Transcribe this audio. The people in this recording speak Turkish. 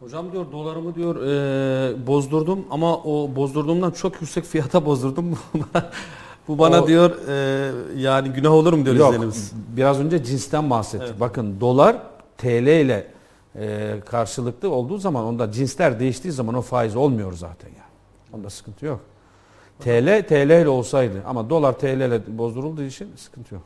Hocam diyor dolarımı diyor e, bozdurdum ama o bozdurduğumdan çok yüksek fiyata bozdurdum. Bu bana O- diyor e, yani günah olur mu diyor Yok, izleyenimiz. biraz önce cinsten bahsettik. Evet. Bakın dolar TL ile e, karşılıklı olduğu zaman onda cinsler değiştiği zaman o faiz olmuyor zaten yani. Onda sıkıntı yok. TL TL ile olsaydı ama dolar TL ile bozdurulduğu için sıkıntı yok.